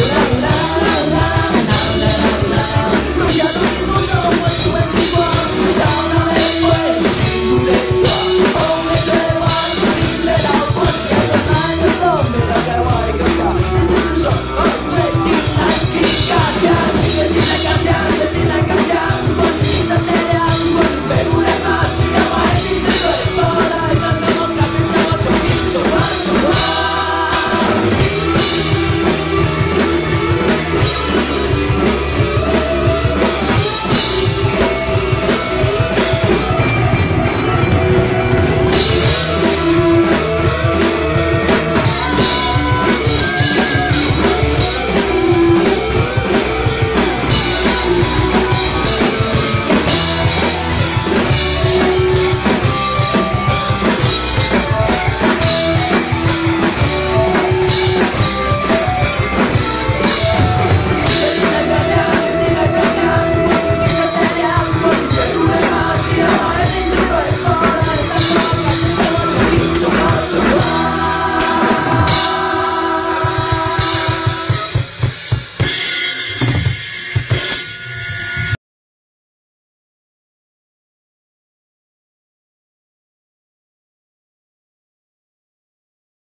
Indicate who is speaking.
Speaker 1: la la